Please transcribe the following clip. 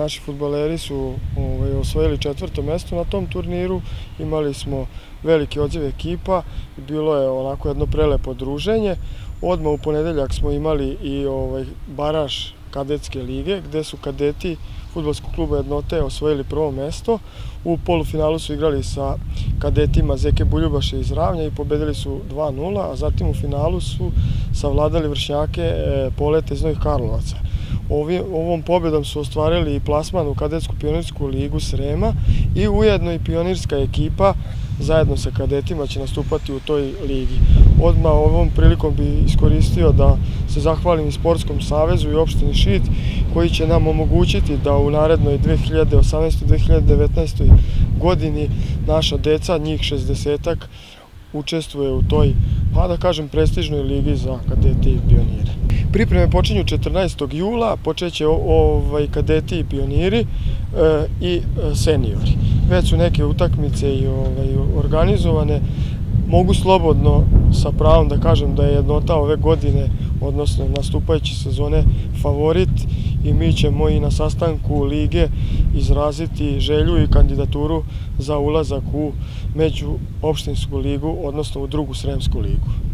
Naši futbaleri su ovaj, osvojili četvrto mesto na tom turniru, imali smo veliki odziv ekipa, bilo je onako jedno prelepo druženje. Odmah u ponedeljak smo imali i ovaj, baraž kadetske lige, gde su kadeti futbolskog kluba Jednote osvojili prvo mesto. U polufinalu su igrali sa kadetima Zeke Buljubaše iz Ravnja i pobedili su 2-0, a zatim u finalu su savladali vršnjake e, Polete iz Novih Karlovaca. Ovi, ovom pobedom su ostvarili i plasman u kadetsku pionirsku ligu Srema i ujedno i pionirska ekipa zajedno sa kadetima će nastupati u toj ligi. Odmah ovom prilikom bi iskoristio da se zahvalim i Sportskom savezu i opštini Šid koji će nam omogućiti da u narednoj 2018-2019 godini naša deca, njih 60-ak, učestvuje u toj, pa da kažem, prestižnoj ligi za kadete i pionire. Pripreme počinju 14. jula, počeće ovaj, kadeti i pioniri e, i e, seniori. Već su neke utakmice i ovaj, organizovane. Mogu slobodno sa pravom da kažem da je jednota ove godine, odnosno nastupajući sezone, favorit i mi ćemo i na sastanku lige izraziti želju i kandidaturu za ulazak u među opštinsku ligu, odnosno u drugu sremsku ligu.